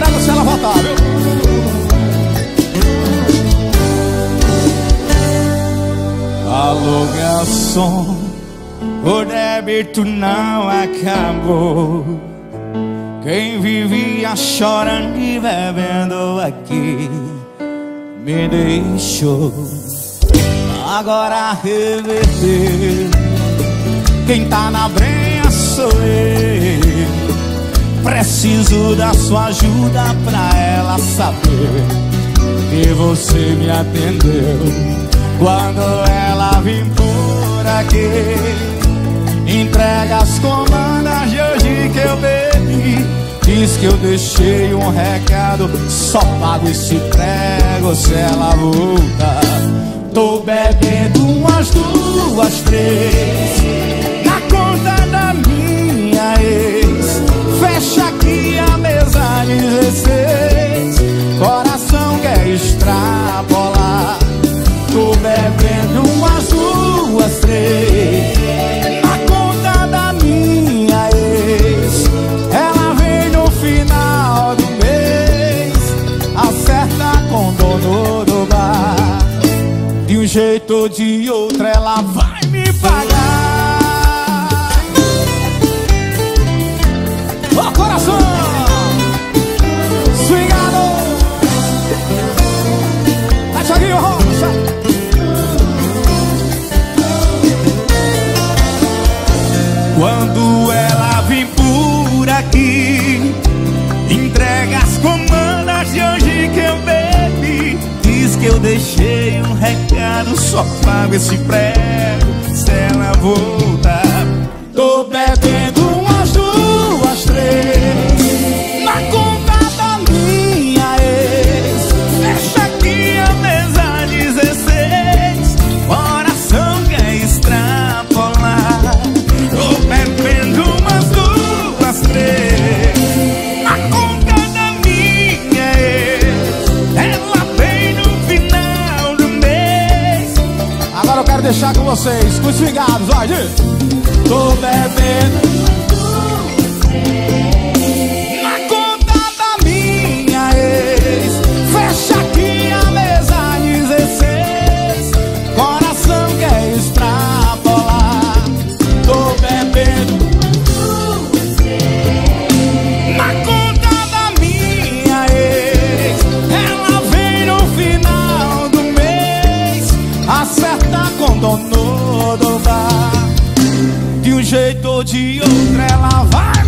prego se ela voltar, viu? Alô, garçom, o débito não acabou. Quem vivia chorando e bebendo aqui me deixou. Agora reverter quem tá na frente. Preciso da sua ajuda pra ela saber Que você me atendeu. Quando ela vim por aqui Entrega as comandas de hoje que eu bebi. Diz que eu deixei um recado Só pago esse prego se ela voltar Tô bebendo umas duas, três dono do De um jeito ou de outro ela vai me pagar. Ó oh, coração Swingado Vai Thiaguinho Rocha Quando recado Só pago esse prego se ela voltar Tô bebendo vocês Com os ligados, olha Tô bebendo jeito ou de outra ela vai